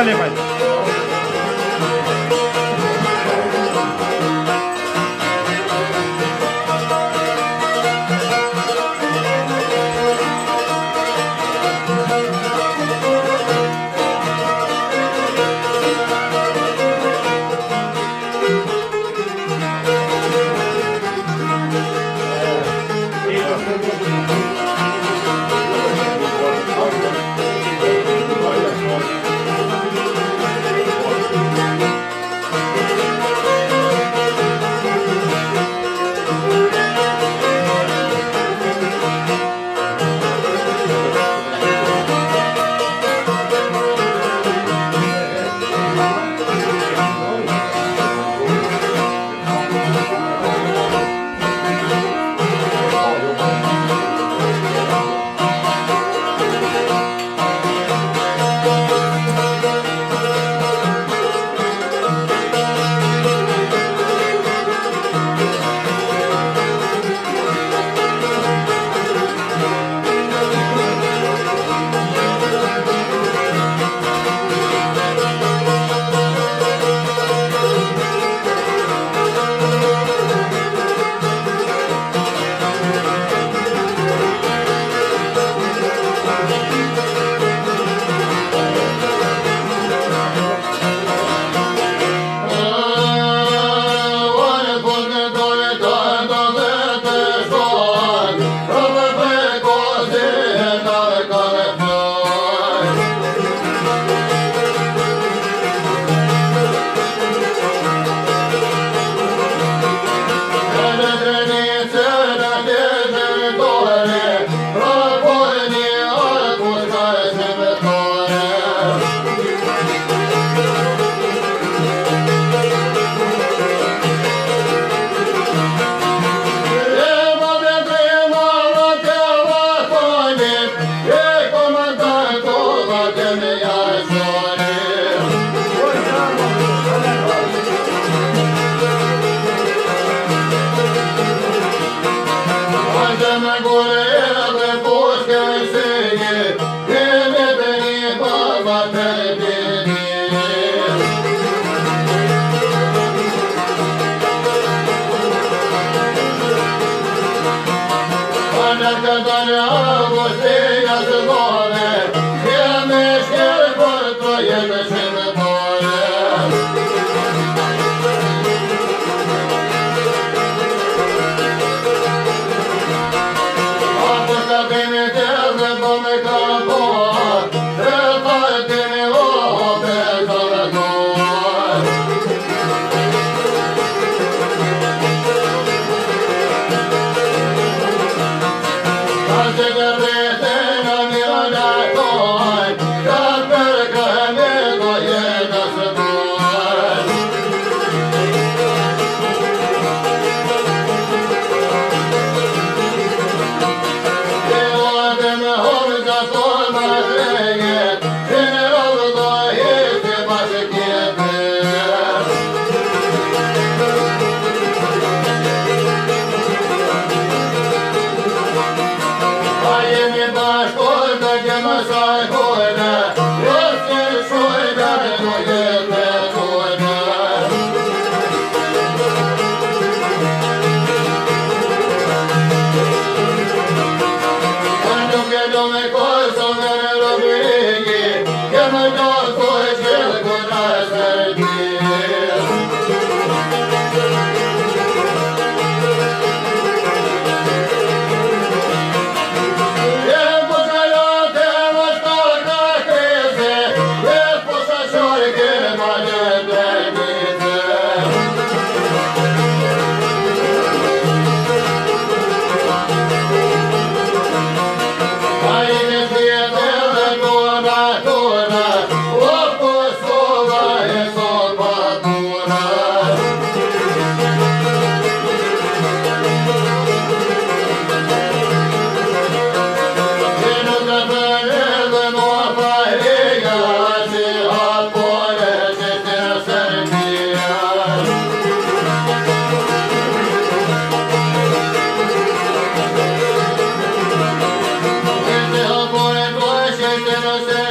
ali, pai. Mai. Ai, Gracias.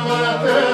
amate